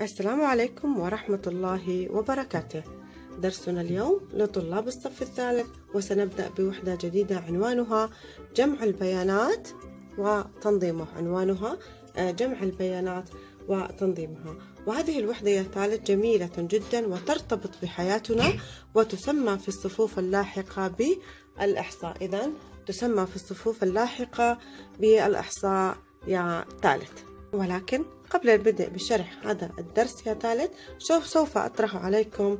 السلام عليكم ورحمة الله وبركاته. درسنا اليوم لطلاب الصف الثالث وسنبدأ بوحدة جديدة عنوانها جمع البيانات وتنظيمه عنوانها آه، جمع البيانات وتنظيمها. وهذه الوحدة يا ثالث جميلة جدا وترتبط بحياتنا وتسمى في الصفوف اللاحقة بالإحصاء. إذا تسمى في الصفوف اللاحقة بالإحصاء يا ثالث. ولكن قبل البدء بشرح هذا الدرس يا ثالث سوف أطرح عليكم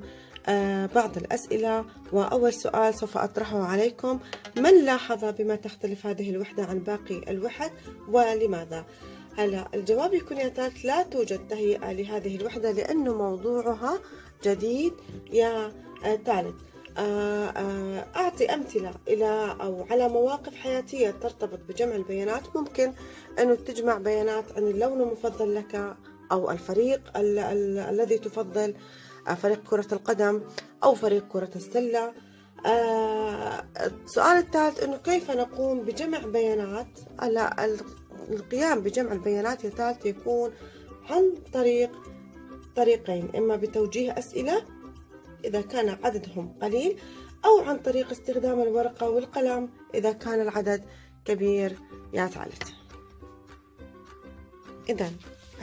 آه، بعض الأسئلة وأول سؤال سوف أطرحه عليكم من لاحظ بما تختلف هذه الوحدة عن باقي الوحد ولماذا؟ هلا الجواب يكون يا ثالث لا توجد تهيئة لهذه الوحدة لأنه موضوعها جديد يا ثالث آه، أعطي أمثلة إلى أو على مواقف حياتية ترتبط بجمع البيانات. ممكن أنه تجمع بيانات عن اللون المفضل لك أو الفريق ال ال الذي تفضل آه، فريق كرة القدم أو فريق كرة السلة. السؤال الثالث أنه كيف نقوم بجمع بيانات؟ القيام بجمع البيانات يا ثالث يكون عن طريق طريقين إما بتوجيه أسئلة إذا كان عددهم قليل أو عن طريق استخدام الورقة والقلم إذا كان العدد كبير. يا ثالث إذا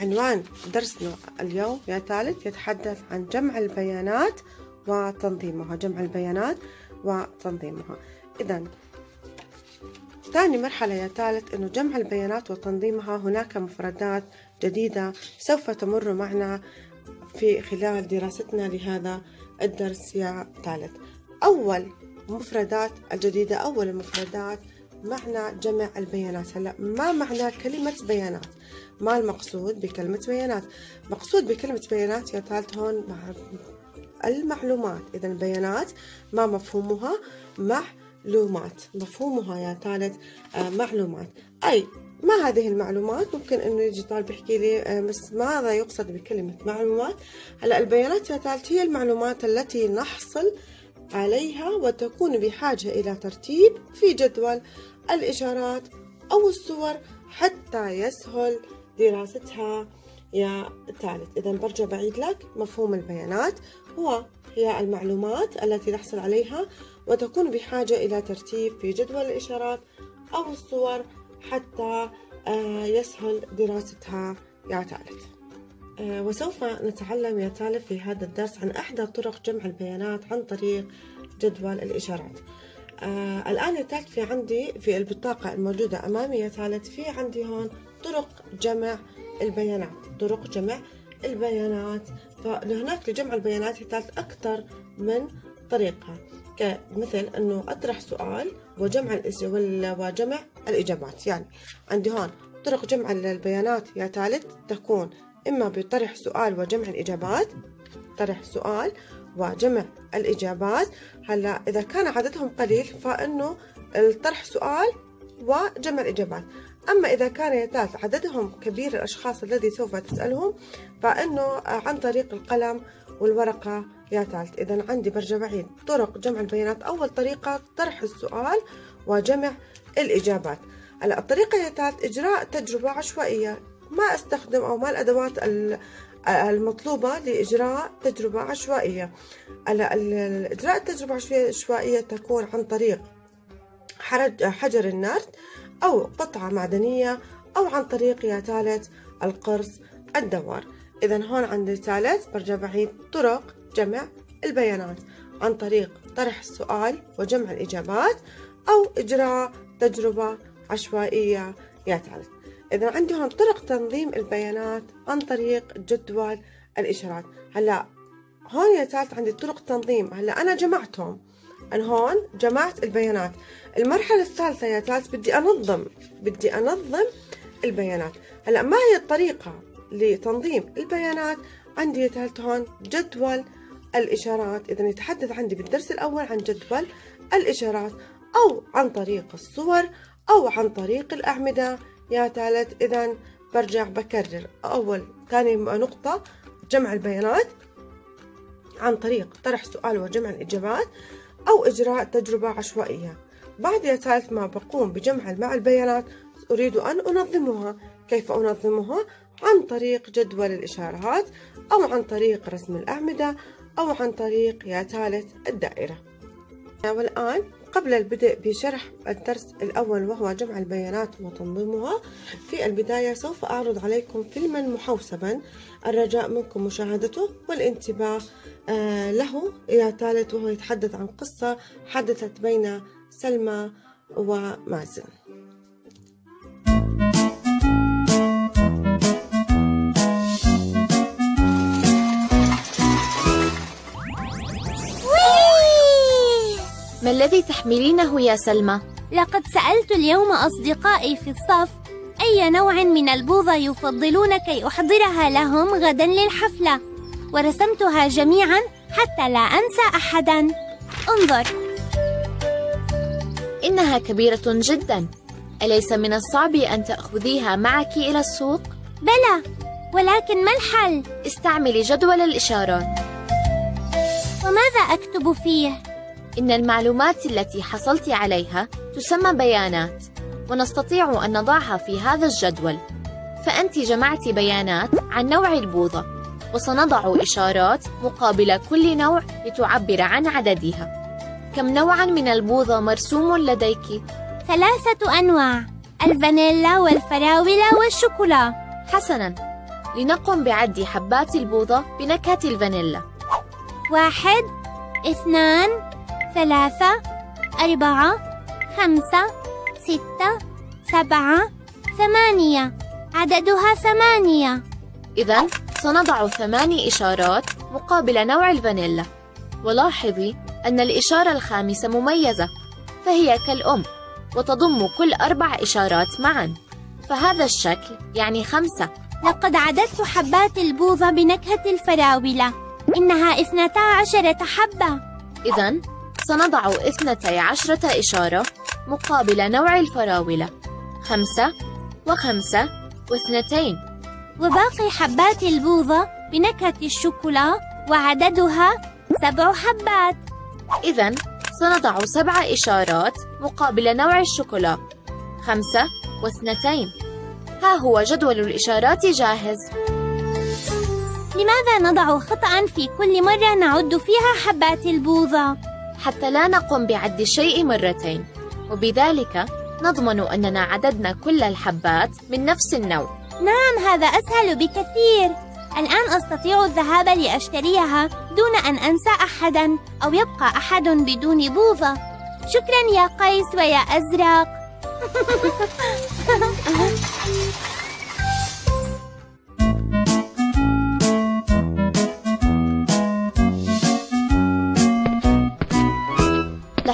عنوان درسنا اليوم يا ثالث يتحدث عن جمع البيانات وتنظيمها جمع البيانات وتنظيمها. إذا ثاني مرحلة يا ثالث أنه جمع البيانات وتنظيمها هناك مفردات جديدة سوف تمر معنا في خلال دراستنا لهذا الدرس يا ثالث. أول مفردات الجديدة أول المفردات معنى جمع البيانات. هلا ما معنى كلمة بيانات؟ ما المقصود بكلمة بيانات؟ مقصود بكلمة بيانات يا ثالث هون مع المعلومات. إذا البيانات ما مفهومها؟ معلومات مفهومها يا ثالث آه، معلومات. أي ما هذه المعلومات؟ ممكن إنه يجي طالب يحكي لي آه، بس ماذا يقصد بكلمة معلومات؟ هلا البيانات يا ثالث هي المعلومات التي نحصل عليها وتكون بحاجة إلى ترتيب في جدول الإشارات أو الصور حتى يسهل دراستها. يا ثالث إذا برجع بعيد لك مفهوم البيانات هو هي المعلومات التي نحصل عليها وتكون بحاجة إلى ترتيب في جدول الإشارات أو الصور حتى آه، يسهل دراستها يا ثالث آه، وسوف نتعلم يا ثالث في هذا الدرس عن إحدى طرق جمع البيانات عن طريق جدول الإشارات. آه الآن يا ثالث في عندي في البطاقة الموجودة أمامي يا ثالث في عندي هون طرق جمع البيانات طرق جمع البيانات. فهناك لجمع البيانات يا ثالث أكثر من طريقة كمثل أنه أطرح سؤال وجمع وجمع الإجابات. يعني عندي هون طرق جمع البيانات يا ثالث تكون إما بطرح سؤال وجمع الإجابات. طرح سؤال وجمع الإجابات. هلا إذا كان عددهم قليل فإنه الطرح سؤال وجمع الإجابات. أما إذا كان يا ثالث عددهم كبير الأشخاص الذي سوف تسألهم فإنه عن طريق القلم والورقة. يا ثالث إذا عندي برجع بعيد طرق جمع البيانات. أول طريقة طرح السؤال وجمع الإجابات. هلا الطريقة يا ثالث إجراء تجربة عشوائية. ما أستخدم أو ما الأدوات المطلوبة لإجراء تجربة عشوائية. هلا إجراء التجربة العشوائية تكون عن طريق حجر النرد أو قطعة معدنية أو عن طريق يا ثالث القرص الدوار. إذا هون عندي ثالث برجع بعيد طرق جمع البيانات. عن طريق طرح السؤال وجمع الإجابات. أو إجراء تجربة عشوائية ثالث. إذا عندي هون طرق تنظيم البيانات عن طريق جدول الإشارات. هلأ هون يا ثالث عندي طرق تنظيم. هلأ أنا جمعتهم. أنا هون جمعت البيانات. المرحلة الثالثة يا ثالث بدي أنظم بدي أنظم البيانات. هلأ ما هي الطريقة لتنظيم البيانات؟ عندي يا ثالث هون جدول الإشارات. إذا يتحدث عندي بالدرس الأول عن جدول الإشارات. أو عن طريق الصور أو عن طريق الأعمدة. يا ثالث إذا برجع بكرر. أول ثاني نقطة جمع البيانات عن طريق طرح سؤال وجمع الإجابات أو إجراء تجربة عشوائية. بعد يا ثالث ما بقوم بجمع مع البيانات أريد أن أنظمها. كيف أنظمها؟ عن طريق جدول الإشارات أو عن طريق رسم الأعمدة أو عن طريق يا ثالث الدائرة. والآن قبل البدء بشرح الدرس الأول وهو جمع البيانات وتنظيمها. في البداية سوف أعرض عليكم فيلما محوسبا. الرجاء منكم مشاهدته والانتباه آه، له يا ثالث وهو يتحدث عن قصة حدثت بين سلمى ومازن. ما الذي تحملينه يا سلمى؟ لقد سألت اليوم أصدقائي في الصف أي نوع من البوظة يفضلون كي أحضرها لهم غدا للحفلة ورسمتها جميعا حتى لا أنسى أحدا انظر إنها كبيرة جدا أليس من الصعب أن تأخذيها معك إلى السوق؟ بلى ولكن ما الحل؟ استعملي جدول الإشارات وماذا أكتب فيه؟ إن المعلومات التي حصلت عليها تسمى بيانات ونستطيع أن نضعها في هذا الجدول. فأنت جمعت بيانات عن نوع البوظة وسنضع إشارات مقابل كل نوع لتعبر عن عددها. كم نوعا من البوظة مرسوم لديك؟ ثلاثة أنواع الفانيلا والفراولة والشوكولا. حسنا. لنقم بعد حبات البوظة بنكهة الفانيلا. واحد اثنان ثلاثة أربعة خمسة ستة سبعة ثمانية. عددها ثمانية. إذا سنضع ثمان إشارات مقابل نوع الفانيلا. ولاحظي أن الإشارة الخامسة مميزة فهي كالأم وتضم كل أربع إشارات معا. فهذا الشكل يعني خمسة. لقد عددت حبات البوظة بنكهة الفراولة إنها اثنتا عشرة حبة. إذا سنضع اثنتي عشرة إشارة مقابل نوع الفراولة خمسة وخمسة واثنتين. وباقي حبات البوظة بنكهة الشوكولا وعددها سبع حبات. إذا سنضع سبع إشارات مقابل نوع الشوكولا خمسة واثنتين. ها هو جدول الإشارات جاهز. لماذا نضع خطأ في كل مرة نعد فيها حبات البوظة؟ حتى لا نقوم بعد الشيء مرتين. وبذلك نضمن أننا عددنا كل الحبات من نفس النوع. نعم هذا أسهل بكثير. الآن أستطيع الذهاب لأشتريها دون أن أنسى أحدا أو يبقى أحد بدون بوظة. شكرا يا قيس ويا أزرق.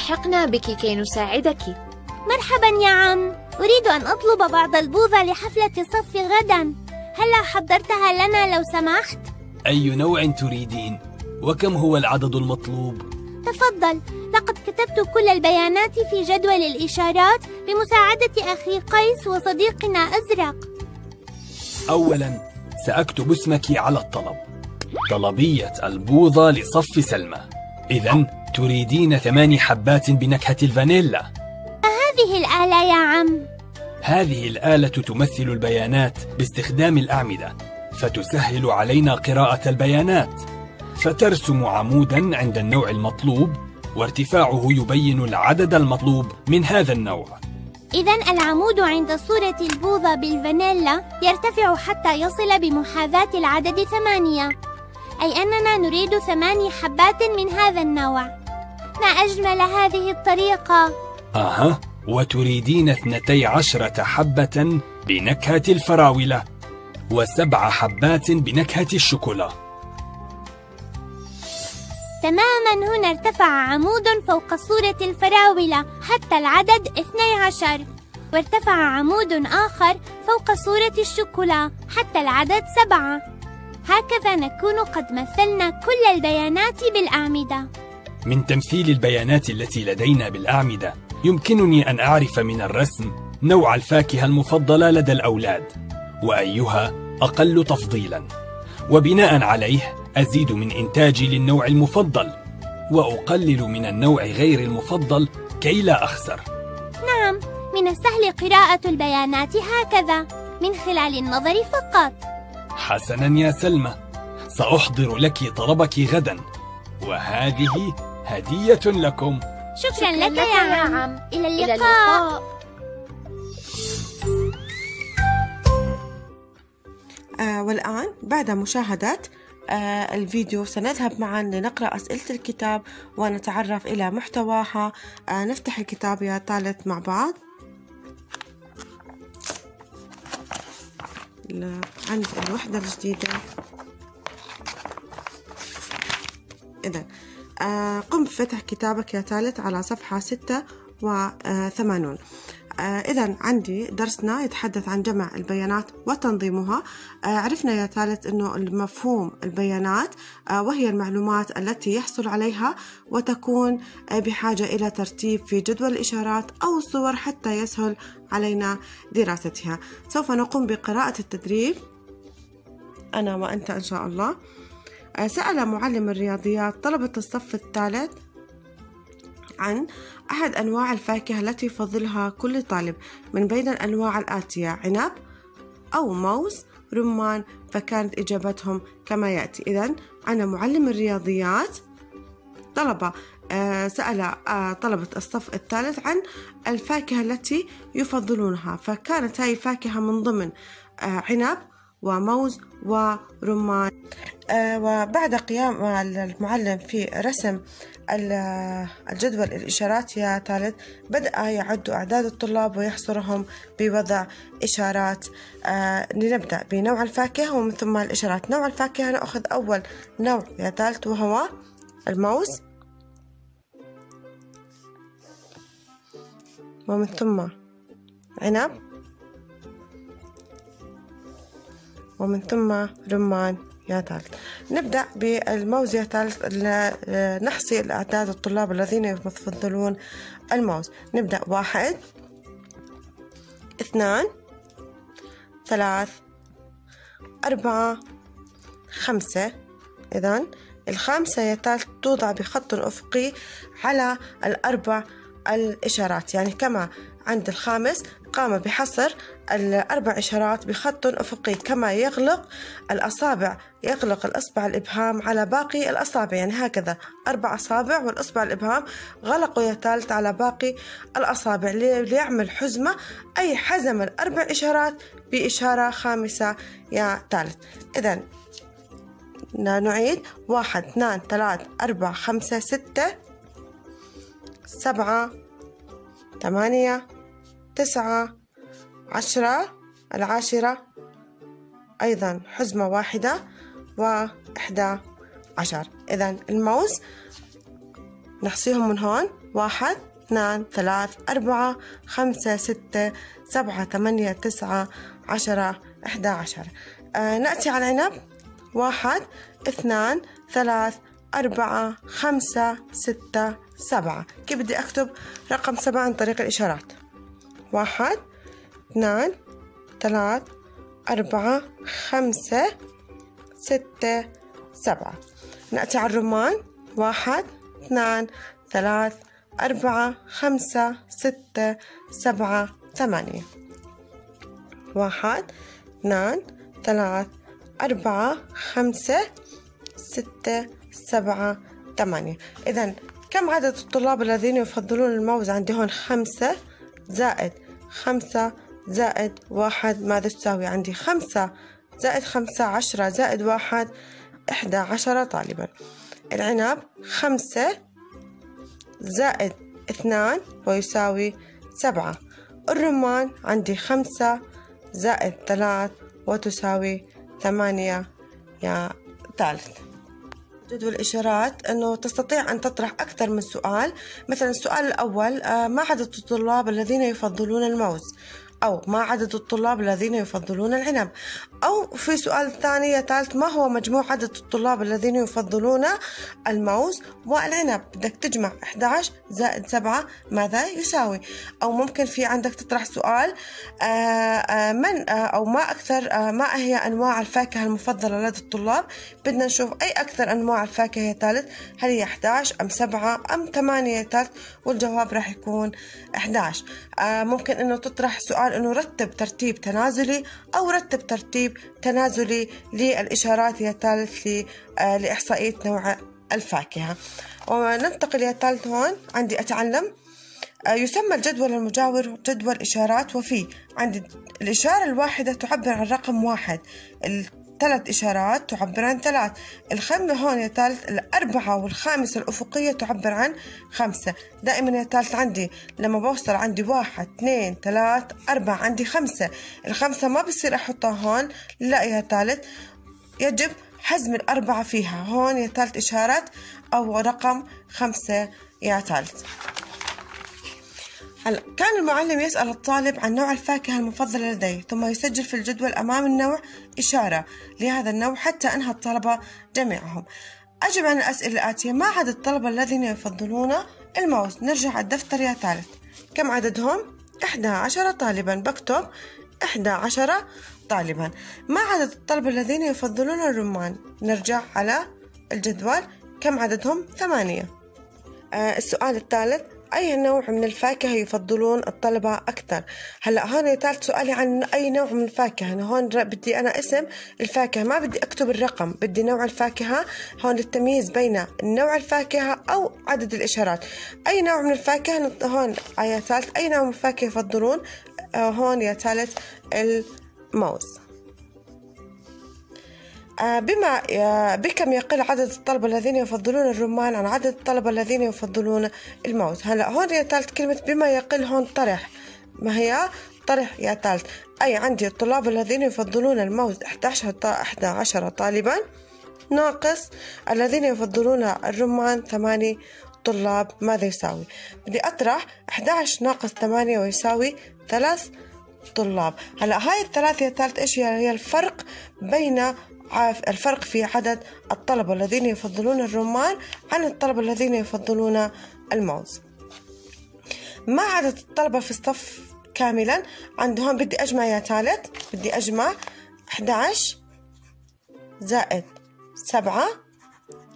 لحقنا بك كي نساعدك. مرحبا يا عم. أريد أن أطلب بعض البوظة لحفلة الصف غدا. هلا حضرتها لنا لو سمحت؟ أي نوع تريدين؟ وكم هو العدد المطلوب؟ تفضل. لقد كتبت كل البيانات في جدول الإشارات بمساعدة أخي قيس وصديقنا أزرق. أولا سأكتب اسمك على الطلب. طلبية البوظة لصف سلمى. إذا تريدين ثمان حبات بنكهة الفانيلا. هذه الآلة يا عم. هذه الآلة تمثل البيانات باستخدام الأعمدة فتسهل علينا قراءة البيانات. فترسم عمودا عند النوع المطلوب وارتفاعه يبين العدد المطلوب من هذا النوع. إذا العمود عند صورة البوظة بالفانيلا يرتفع حتى يصل بمحاذاة العدد ثمانية. أي أننا نريد ثماني حبات من هذا النوع. ما أجمل هذه الطريقة؟ أها وتريدين اثنتي عشرة حبة بنكهة الفراولة وسبع حبات بنكهة الشوكولا. تماما هنا ارتفع عمود فوق صورة الفراولة حتى العدد 12 وارتفع عمود آخر فوق صورة الشوكولا حتى العدد سبعة. هكذا نكون قد مثلنا كل البيانات بالأعمدة. من تمثيل البيانات التي لدينا بالأعمدة يمكنني أن أعرف من الرسم نوع الفاكهة المفضلة لدى الأولاد وأيها أقل تفضيلا. وبناء عليه أزيد من إنتاجي للنوع المفضل وأقلل من النوع غير المفضل كي لا أخسر. نعم من السهل قراءة البيانات هكذا من خلال النظر فقط. حسنا يا سلمى سأحضر لك طلبك غدا وهذه هدية لكم. شكرا, لك يا عم. إلى إلى اللقاء. اللقاء آه والآن بعد مشاهدة آه الفيديو سنذهب معا لنقرأ أسئلة الكتاب ونتعرف إلى محتواها. آه نفتح الكتاب يا ثالث مع بعض. عند الوحدة الجديدة. إذا آه قم بفتح كتابك يا ثالث على صفحة ستة وثمانون. إذا عندي درسنا يتحدث عن جمع البيانات وتنظيمها. آه عرفنا يا ثالث أنه المفهوم البيانات آه وهي المعلومات التي يحصل عليها وتكون آه بحاجة إلى ترتيب في جدول الإشارات أو الصور حتى يسهل علينا دراستها. سوف نقوم بقراءة التدريب. أنا وأنت إن شاء الله. آه، سأل معلم الرياضيات طلبة الصف الثالث عن أحد أنواع الفاكهة التي يفضلها كل طالب من بين الأنواع الآتية عنب أو موز رمان فكانت إجابتهم كما يأتي. إذا أنا معلم الرياضيات. طلبة آه، سأل آه، طلبة الصف الثالث عن الفاكهة التي يفضلونها. فكانت هاي الفاكهة من ضمن آه، عنب وموز ورمان. آه، وبعد قيام المعلم في رسم ال- الجدول الإشارات يا ثالث بدأ يعد أعداد الطلاب ويحصرهم بوضع إشارات. آه، لنبدأ بنوع الفاكهة ومن ثم الإشارات. نوع الفاكهة نأخذ أول نوع يا ثالث وهو الموز. ومن ثم عنب. ومن ثم رمان يا ثالث نبدأ بالموز يا ثالث ل- نحصي الأعداد الطلاب الذين يفضلون الموز. نبدأ. واحد اثنان ثلاث أربعة خمسة. إذا الخامسة يا ثالث توضع بخط أفقي على الأربع الإشارات. يعني كما عند الخامس قام بحصر الأربع إشارات بخط أفقي كما يغلق الأصابع يغلق الأصبع الإبهام على باقي الأصابع يعني هكذا. أربع أصابع والأصبع الإبهام غلقوا يا ثالث على باقي الأصابع. لي- ليعمل حزمة أي حزم الأربع إشارات بإشارة خامسة يا ثالث. إذا نعيد. واحد اثنان ثلاث أربعة خمسة ستة سبعة ثمانية تسعة عشرة العاشرة أيضا حزمة واحدة وإحدى عشر. إذا الموز نحصيهم من هون. واحد اثنان ثلاث أربعة خمسة ستة سبعة ثمانية تسعة عشرة إحدى عشر. آه نأتي على العنب واحد اثنان ثلاث أربعة خمسة ستة سبعة. كيف بدي أكتب؟ رقم سبعة عن طريق الإشارات. واحد اثنان ثلاث أربعة خمسة ستة سبعة. نأتي على الرمان. واحد اثنان ثلاث أربعة خمسة ستة سبعة ثمانية. واحد اثنان ثلاث أربعة خمسة ستة سبعة ثمانية. إذا كم عدد الطلاب الذين يفضلون الموز؟ عندي هون خمسة زائد خمسة زائد واحد ماذا تساوي؟ عندي خمسة زائد خمسة عشرة زائد واحد إحدى عشرة طالبا. العنب خمسة زائد اثنان ويساوي سبعة. الرمان عندي خمسة زائد ثلاث وتساوي ثمانية يا ثالث. جدول الإشارات أنه تستطيع أن تطرح أكثر من سؤال. مثلا السؤال الأول آه، ما عدد الطلاب الذين يفضلون الموز؟ أو ما عدد الطلاب الذين يفضلون العنب؟ أو في سؤال ثاني ثالث ما هو مجموع عدد الطلاب الذين يفضلون الموز؟ والعنب بدك تجمع 11 زائد 7 ماذا يساوي؟ أو ممكن في عندك تطرح سؤال آه، آه، من آه، أو ما أكثر ما هي أنواع الفاكهة المفضلة لدى الطلاب؟ بدنا نشوف أي أكثر أنواع الفاكهة ثالث هل هي 11 أم 7 أم 8 يا ثالث والجواب راح يكون 11 آه، ممكن إنه تطرح سؤال إنه رتب ترتيب تنازلي أو رتب ترتيب تنازلي للإشارات يا ثالث آه، لإحصائية نوع الفاكهة. وننتقل يا ثالث هون. عندي أتعلم. آه، يسمى الجدول المجاور جدول إشارات. وفيه عندي الإشارة الواحدة تعبر عن رقم واحد. ثلاث إشارات تعبر عن ثلاث. الخمسة هون يا ثالث الأربعة والخامسة الأفقية تعبر عن خمسة. دائما يا ثالث عندي لما بوصل عندي واحد اثنين ثلاث أربعة عندي خمسة. الخمسة ما بصير أحطها هون لا يا ثالث. يجب حزم الأربعة فيها. هون يا ثالث إشارات أو رقم خمسة يا ثالث. هلا كان المعلم يسأل الطالب عن نوع الفاكهة المفضلة لديه ثم يسجل في الجدول أمام النوع إشارة لهذا النوع حتى أنهى الطلبة جميعهم. أجب عن الأسئلة الآتية ما عدد الطلبة الذين يفضلون الماوس نرجع على الدفتر يا ثالث. كم عددهم؟ إحدى عشر طالبا. بكتب إحدى عشر طالبا. ما عدد الطلبة الذين يفضلون الرمان؟ نرجع على الجدول. كم عددهم؟ ثمانية. آه السؤال الثالث. أي نوع من الفاكهة يفضلون الطلبة أكثر؟ هلأ هون ثالث سؤالي عن أي نوع من الفاكهة. أنا هون بدي أنا اسم الفاكهة ما بدي أكتب الرقم بدي نوع الفاكهة. هون التمييز بين نوع الفاكهة أو عدد الإشارات. أي نوع من الفاكهة هون يا ثالث أي نوع من الفاكهة يفضلون؟ آه، هون يا ثالث الموز. بما آه، بكم يقل عدد الطلبة الذين يفضلون الرمان عن عدد الطلبة الذين يفضلون الموز. هلا هون يا ثالث كلمة بما يقل هون طرح. ما هي؟ طرح يا ثالث أي عندي الطلاب الذين يفضلون الموز 11 11 طالبا. ناقص الذين يفضلون الرمان ثماني طلاب. ماذا يساوي؟ بدي أطرح. 11 ناقص 8 ويساوي ثلاث طلاب. هلا هاي الثلاثة ثالث إيش هي الفرق بين الفرق في عدد الطلبة الذين يفضلون الرمان عن الطلبة الذين يفضلون الموز. ما عدد الطلبة في الصف كاملا؟ عندهم بدي أجمع يا ثالث بدي أجمع 11 زائد سبعة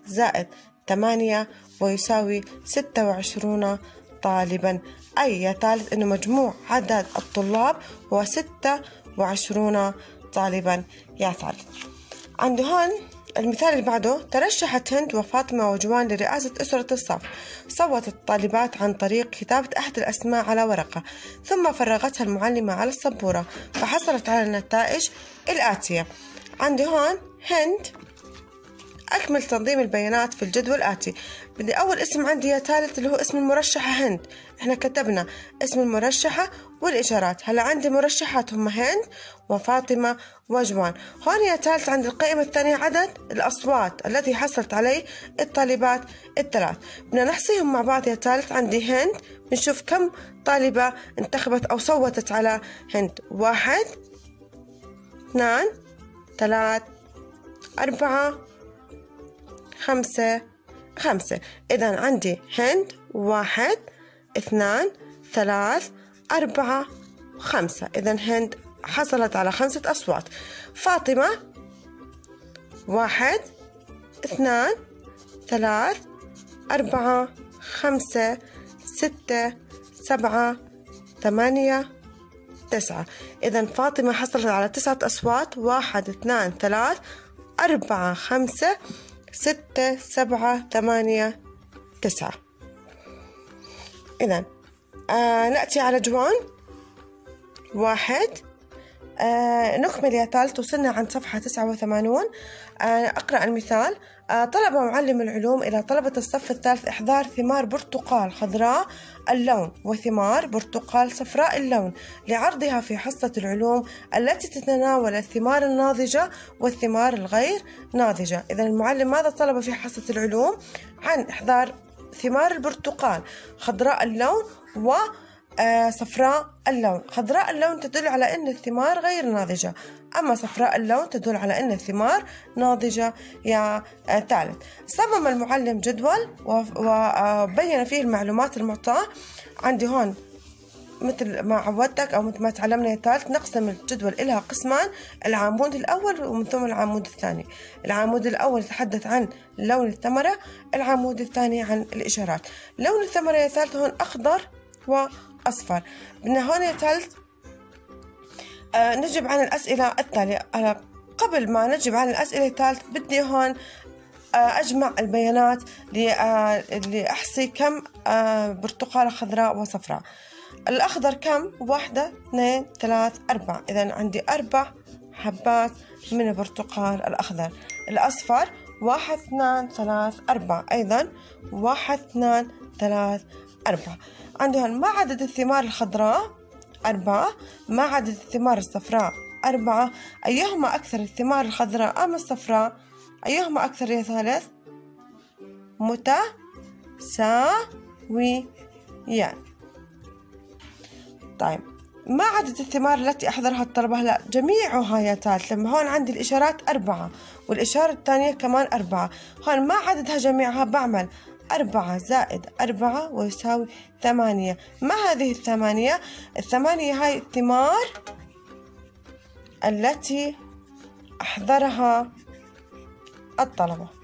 زائد ثمانية ويساوي ستة وعشرون طالبا. أي يا ثالث أنه مجموع عدد الطلاب هو ستة وعشرون طالبا. يا ثالث. عند هون المثال اللي بعده ترشحت هند وفاطمة وجوان لرئاسة أسرة الصف. صوتت الطالبات عن طريق كتابة أحد الأسماء على ورقة ثم فرغتها المعلمة على السبورة فحصلت على النتائج الآتية. عندي هون هند أكمل تنظيم البيانات في الجدول الآتي. بدي أول اسم عندي يا ثالث اللي هو اسم المرشحة هند. إحنا كتبنا اسم المرشحة والإشارات هلا عندي مرشحات هم هند وفاطمة وجوان. هون يا ثالث عند القائمة الثانية عدد الأصوات التي حصلت عليه الطالبات الثلاث. بدنا نحصيهم مع بعض يا ثالث. عندي هند. بنشوف كم طالبة انتخبت أو صوتت على هند. واحد اثنان ثلاث أربعة خمسة خمسة. إذا عندي هند واحد اثنان ثلاث أربعة خمسة. إذا هند حصلت على خمسة أصوات. فاطمة واحد اثنان ثلاث أربعة خمسة ستة سبعة ثمانية تسعة. إذا فاطمة حصلت على تسعة أصوات. واحد اثنان ثلاث أربعة خمسة. ستة سبعة ثمانية تسعة. إذا آه نأتي على جوان. واحد. آه نكمل يا ثالث وصلنا عند صفحة تسعة وثمانون. آه أقرأ المثال. طلب معلم العلوم إلى طلبة الصف الثالث إحضار ثمار برتقال خضراء اللون وثمار برتقال صفراء اللون لعرضها في حصة العلوم التي تتناول الثمار الناضجة والثمار الغير ناضجة. إذا المعلم ماذا طلب في حصة العلوم؟ عن إحضار ثمار البرتقال خضراء اللون و صفراء اللون. خضراء اللون تدل على أن الثمار غير ناضجة. أما صفراء اللون تدل على أن الثمار ناضجة. يا آه، ثالث. صمم المعلم جدول وبين فيه المعلومات المعطاة. عندي هون مثل ما عودتك أو مثل ما تعلمنا يا ثالث نقسم الجدول إلى قسمان. العمود الأول ومن ثم العمود الثاني. العمود الأول يتحدث عن لون الثمرة العمود الثاني عن الإشارات. لون الثمرة يا ثالث هون أخضر و أصفر. بدنا هون ثالث آه نجب عن الأسئلة التالية. آه قبل ما نجب عن الأسئلة التالية بدي هون آه أجمع البيانات لأحصي كم آه برتقالة خضراء وصفراء. الأخضر كم؟ واحدة اثنين ثلاث أربع إذا عندي أربع حبات من البرتقال الأخضر. الأصفر واحد اثنان ثلاث أربع أيضا واحد اثنان ثلاث أربعة. عندي هون ما عدد الثمار الخضراء؟ أربعة. ما عدد الثمار الصفراء؟ أربعة. أيهما أكثر الثمار الخضراء أم الصفراء؟ أيهما أكثر يا ثالث؟ متساويان طيب. ما عدد الثمار التي أحضرها الطلبة لا جميعها يا ثالث. لما هون عندي الإشارات أربعة والإشارة الثانية كمان أربعة. هون ما عددها جميعها بعمل. أربعة زائد أربعة ويساوي ثمانية ما هذه الثمانية؟ الثمانية هاي الثمار التي أحضرها الطلبة